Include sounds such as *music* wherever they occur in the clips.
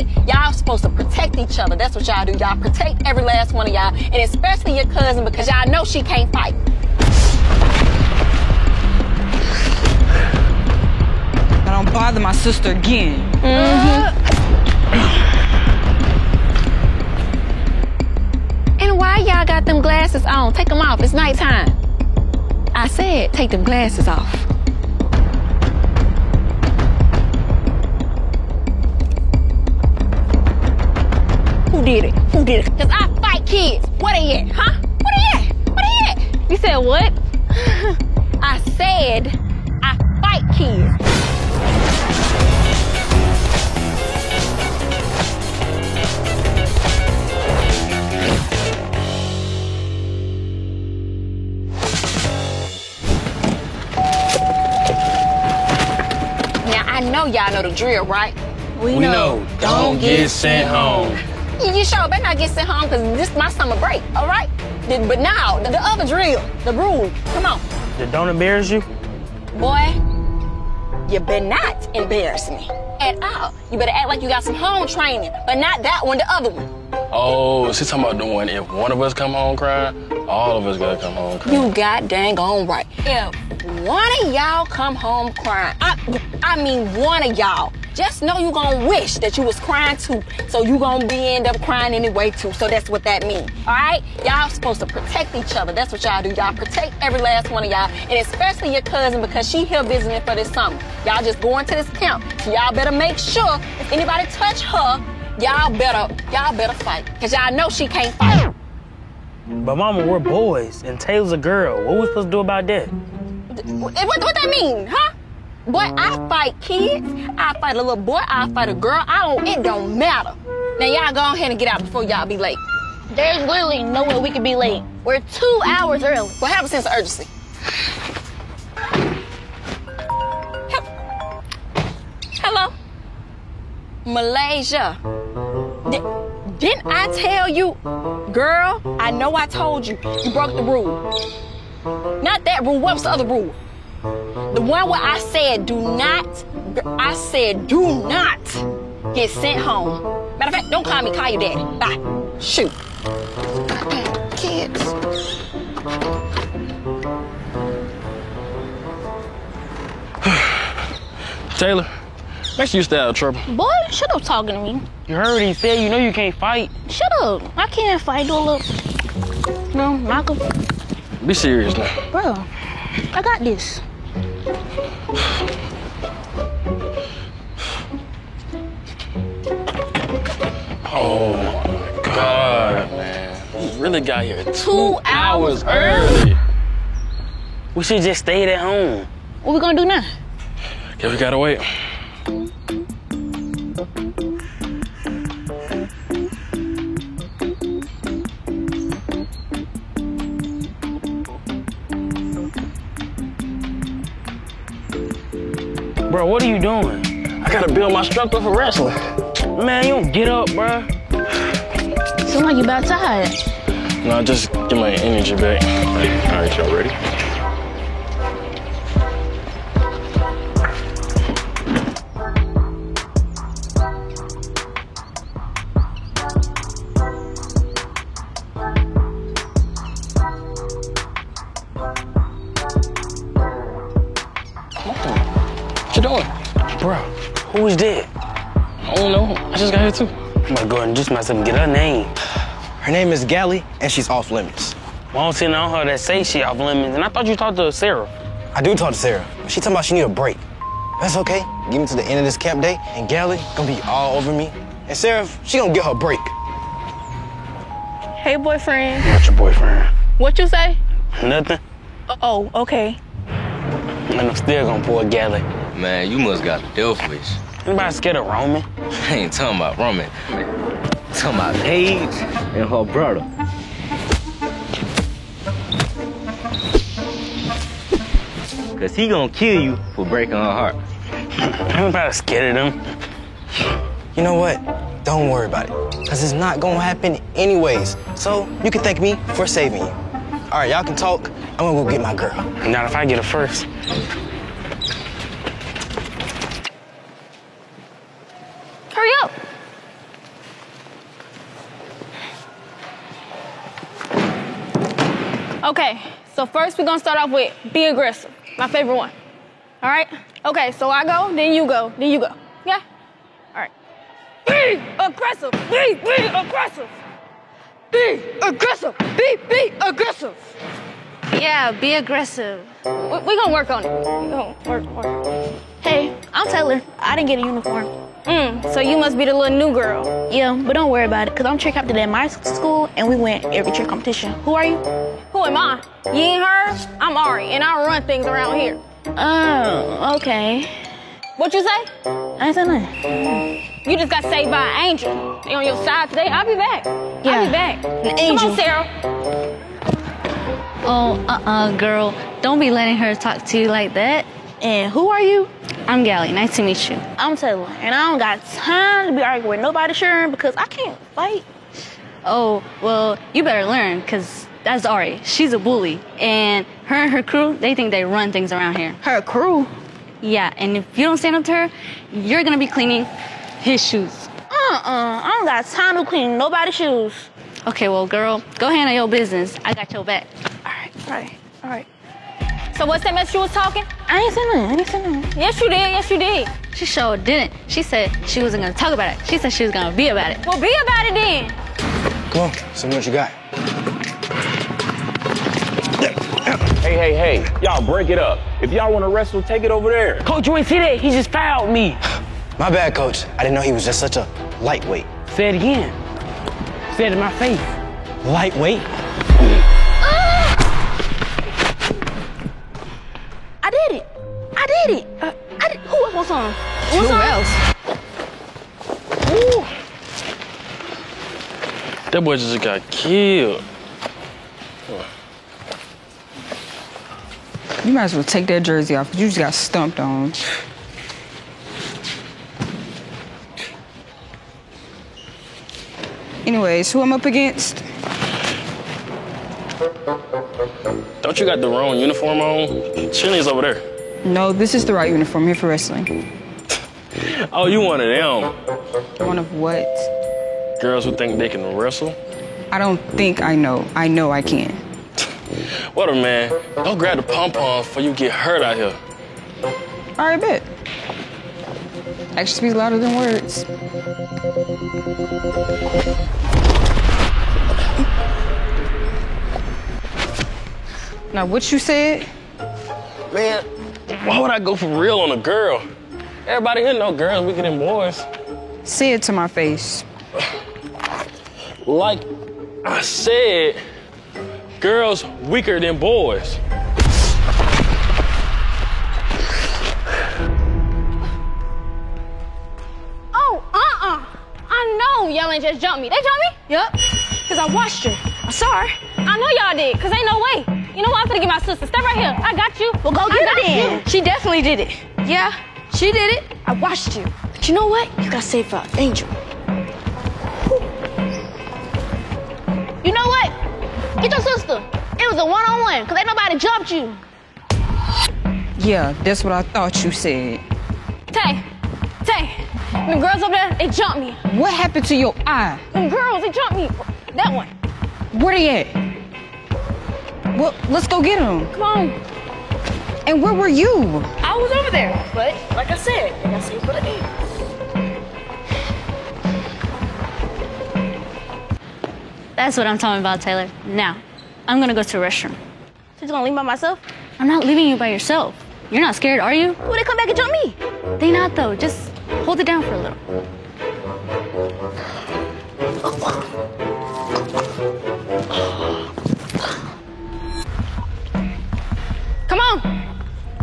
right? Y'all supposed to protect each other. That's what y'all do. Y'all protect every last one of y'all, and especially your cousin because y'all know she can't fight. I don't bother my sister again. Mm-hmm. And why y'all got them glasses on? Take them off. It's nighttime. I said, take them glasses off. Who did it? Cause I fight kids. Where they at? Huh? Where they at? Where they at? You said what? *laughs* I said I fight kids. Now I know y'all know the drill, right? We know. Don't get sent home. You, you sure better not get sent home because this my summer break, all right? But now, the, the other drill, the rule, come on. That don't embarrass you? Boy, you better not embarrass me at all. You better act like you got some home training, but not that one, the other one. Oh, she's talking about the one. If one of us come home crying, all of us gotta come home crying. You got dang on right. If one of y'all come home crying, I, I mean one of y'all, just know you gonna wish that you was crying too. So you gonna be end up crying anyway too. So that's what that means. Alright? Y'all supposed to protect each other. That's what y'all do. Y'all protect every last one of y'all. And especially your cousin because she here visiting for this summer. Y'all just going to this camp. So y'all better make sure if anybody touch her, y'all better, y'all better fight. Cause y'all know she can't fight. But mama, we're boys and Taylor's a girl. What we supposed to do about that? What, what, that mean, huh? Boy, I fight kids. I fight a little boy. I fight a girl. I don't. It don't matter. Now y'all go ahead and get out before y'all be late. There's literally no way we could be late. We're two hours early. What sense of urgency? Hello, Malaysia. Di- didn't I tell you, girl? I know I told you. You broke the rule. Not that rule. What was the other rule? The one where I said do not, I said do not get sent home. Matter of fact, don't call me, call your daddy. Bye. Shoot. Goddamn kids. *sighs* Taylor, make sure you stay out of trouble. Boy, shut up talking to me. You heard he said. You know you can't fight. Shut up. I can't fight. Do a little. No, Michael. Be serious now. Bro, I got this. Oh my God, man. You really got here two, Two hours early. We should just stayed at home. What we gonna do now? Yeah, we gotta wait. Bro, what are you doing? I gotta build my structure for wrestling. Man, you don't get up, bro. Seem like you about tired. No, just get my energy back. All right, y'all ready? I'm gonna go and introduce myself and get her name. Her name is Gali, and she's off limits. Well, I'm sitting on her that say she off limits, and I thought you talked to Sarah. I do talk to Sarah. but She talking about she need a break. That's okay. Give me to the end of this camp day, and Gali gonna be all over me. And Sarah, she gonna get her break. Hey, boyfriend. What's your boyfriend? What you say? Nothing. Oh, okay. And I'm still gonna pull a Gali. Man, you must got the death wish. Anybody scared of Roman? *laughs* I ain't talking about Roman. Talking about Paige and her brother. Cause he gonna kill you for breaking her heart. *laughs* Anybody scared of them? You know what? Don't worry about it, cause it's not gonna happen anyways. So you can thank me for saving you. All right, y'all can talk. I'm gonna go get my girl. Not if I get her first. Hurry up. Okay, so first we're gonna start off with be aggressive. My favorite one. All right? Okay, so I go, then you go, then you go. Yeah? All right. Be aggressive. Be, be aggressive. Be aggressive. Be, be aggressive. Yeah, be aggressive. We, we gonna work on it. We gonna work, work. Hey, I'm Taylor. I didn't get a uniform. Mm, so you must be the little new girl. Yeah, but don't worry about it, because I'm cheer captain at my school, and we win every cheer competition. Who are you? Who am I? You ain't her? I'm Ari, and I run things around here. Oh, okay. What you say? I ain't saying nothing. You just got saved by an angel. They on your side today. I'll be back. I'll be back. an Come on, Sarah. Oh, uh-uh, girl. Don't be letting her talk to you like that. And who are you? I'm Gali. Nice to meet you. I'm Taylor, and I don't got time to be arguing with nobody sharing because I can't fight. Oh, well, you better learn, because that's Ari. She's a bully. And her and her crew, they think they run things around here. Her crew. Yeah, and if you don't stand up to her, you're gonna be cleaning his shoes. Uh-uh. I don't got time to clean nobody's shoes. Okay, well, girl, go handle your business. I got your back. All right, all right, all right. So what's that mess you was talking? I ain't saying nothing. I ain't saying nothing. Yes, you did. Yes, you did. She sure didn't. She said she wasn't gonna talk about it. She said she was gonna be about it. Well, be about it then. Come on, see what you got. Hey, hey, hey, y'all break it up. If y'all want to wrestle, take it over there. Coach, you ain't see that? He just fouled me. *sighs* My bad, coach. I didn't know he was just such a lightweight. Say it again. Say it in my face. Lightweight? I did it. Uh, I did. Who else was on? Who else? That boy just got killed. You might as well take that jersey off, 'cause you just got stumped on. Anyways, who I'm up against? Don't you got the wrong uniform on? Chili's over there. No, this is the right uniform here for wrestling. Oh, you one of them. One of what? Girls who think they can wrestle? I don't think I know. I know I can. What a man. Don't grab the pom-pom before you get hurt out here. All right, bet. Action speaks louder than words. Now, what you said? Man, why would I go for real on a girl? Everybody here know girls weaker than boys. Say it to my face. Like I said, girls weaker than boys. Oh, uh-uh. I know y'all ain't just jumped me. They jumped me? Yup. Cause I watched her. I saw her. I know y'all did, cause ain't no way. You know what? I'm finna get my sister. Step right here. I got you. Well, go I get got her then. you. She definitely did it. Yeah, she did it. I watched you. But you know what? You got saved by an angel. You know what? Get your sister. It was a one-on-one, cause ain't nobody jumped you. Yeah, that's what I thought you said. Tay, Tay, the girls over there, they jumped me. What happened to your eye? Them girls, they jumped me. That one. Where they at? Well, let's go get him. Come on. And where were you? I was over there, but like I said, I got saved by the angel. That's what I'm talking about, Taylor. Now, I'm gonna go to the restroom. So you gonna leave by myself? I'm not leaving you by yourself. You're not scared, are you? Will they come back and jump me? They not though. Just hold it down for a little.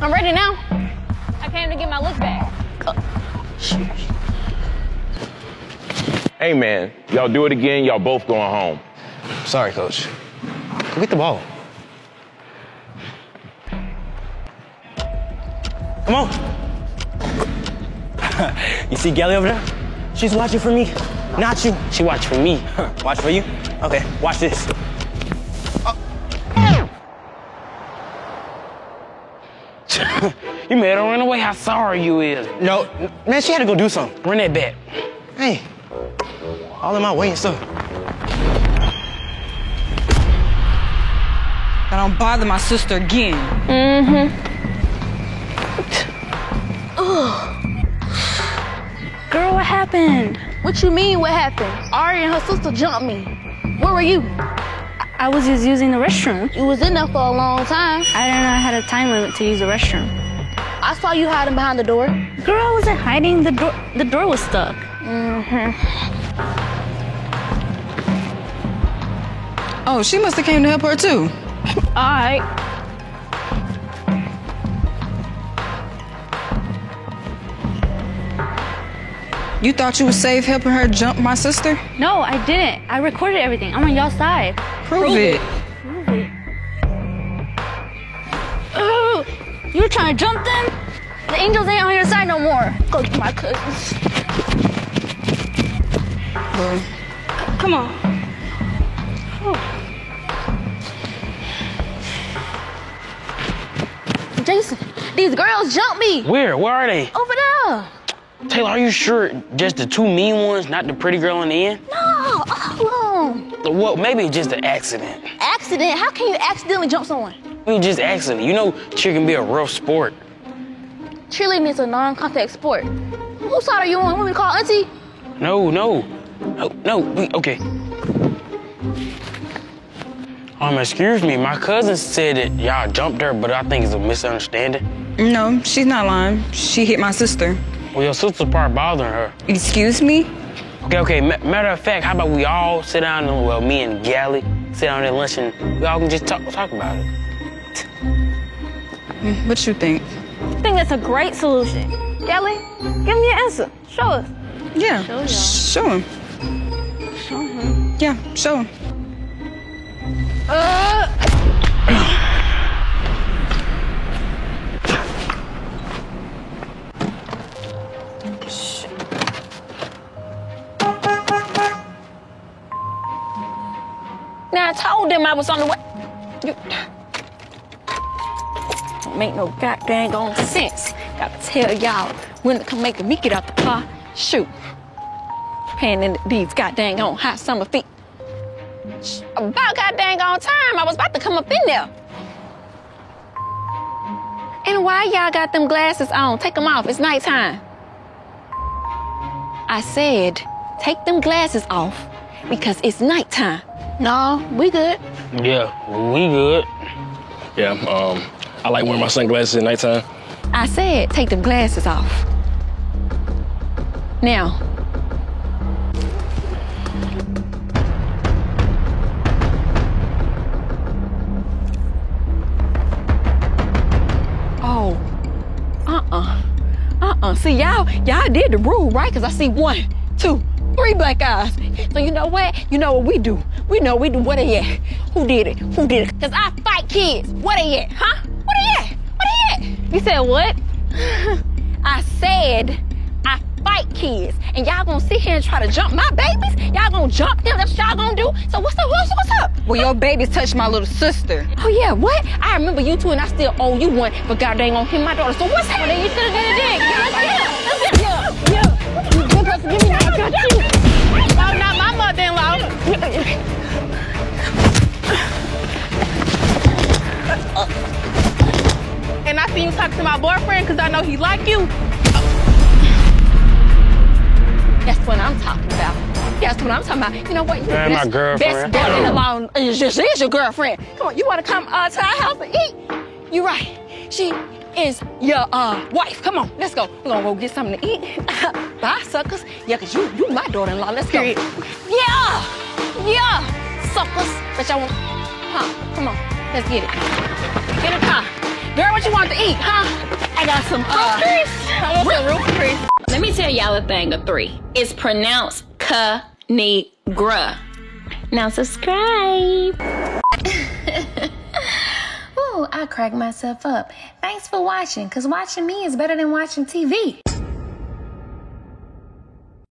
I'm ready now. I came to get my look back. Hey, man, y'all do it again, y'all both going home. Sorry, coach. Go get the ball. Come on. *laughs* you see Gali over there? She's watching for me, not you. She watch for me. *laughs* watch for you? Okay, watch this. You made her run away. How sorry you is. No, man, she had to go do something. Run that back. Hey, all in my way and stuff. I don't bother my sister again. Mm-hmm. Girl, what happened? What you mean what happened? Ari and her sister jumped me. Where were you? I was just using the restroom. You was in there for a long time. I didn't know I had a time limit to use the restroom. I saw you hiding behind the door. Girl, I wasn't hiding. The door, the door was stuck. Mm-hmm. Oh, she must have came to help her too. All right. You thought you was safe helping her jump my sister? No, I didn't. I recorded everything. I'm on y'all side. Prove, it. Prove it. Oh, you were trying to jump them? The angels ain't on your side no more. Go get my cousins. Well, Come on. Oh. Jason, these girls jumped me. Where? Where are they? Over there. Taylor, are you sure just the two mean ones, not the pretty girl in the end? No, all of them. Well, maybe it's just an accident. Accident? How can you accidentally jump someone? Maybe just accident. You know, cheer can be a rough sport. Cheerleading is a non-contact sport. Whose side are you on? Want me to call Auntie? No, no, no, no. We, okay. Um, excuse me. My cousin said that y'all jumped her, but I think it's a misunderstanding. no, she's not lying. She hit my sister. Well, your sister's part bothering her. Excuse me? Okay, okay. ma- matter of fact, how about we all sit down and well, me and Gali sit down at lunch and we all can just talk talk about it. What you think? I think that's a great solution. Kelly, give me your answer. Show us. Yeah. Show y'all. Show him. Show him. Yeah, show him. Now I told them I was on the way. You... Make no goddamn on sense. Gotta tell y'all when to come make me get out the car. Shoot. Paying in these goddamn on hot summer feet. About goddamn on time, I was about to come up in there. And why y'all got them glasses on? Take them off. It's nighttime. I said, take them glasses off because it's nighttime. No, we good. Yeah, we good. Yeah, um, I like wearing my sunglasses at nighttime. I said, take them glasses off. Now, oh, uh-uh, uh-uh. See, y'all, y'all did the rule, right? Because I see one, two, three black eyes. So you know what? You know what we do? We know we do. Where they at? Who did it? Who did it? Because I fight kids. Where they at? Huh? You said what? *laughs* I said I fight kids, and y'all gonna sit here and try to jump my babies? Y'all gonna jump them? That's what y'all gonna do? So what's up? What's, what's up? Well, your babies touched my little sister. Oh yeah, what? I remember you two, and I still owe you one for goddamn on him, my daughter. So what's happening? You should have did it then. Let's get it. Let's get it. Yeah, yeah. You good enough give me that? I got you. Oh, not my mother-in-law. *laughs* see you talking to my boyfriend because I know he like you. That's what I'm talking about. That's what I'm talking about. You know what? You Man, my best, girlfriend. Best daughter-in-law is just is your girlfriend. Come on, you want to come uh, to our house and eat? You right. She is your uh, wife. Come on, let's go. We're gonna go get something to eat. *laughs* Bye, suckers. Yeah, cause you you my daughter-in-law. Let's go. Yeah, yeah, suckers. But y'all want? Huh? Come on, let's get it. Get in the car. Girl, what you want to eat, huh? I got some uh, I want some Ruth Chris. let me tell y'all a thing or three. It's pronounced ca-ni-gra. Now subscribe. *laughs* Ooh, I cracked myself up. Thanks for watching, because watching me is better than watching TV.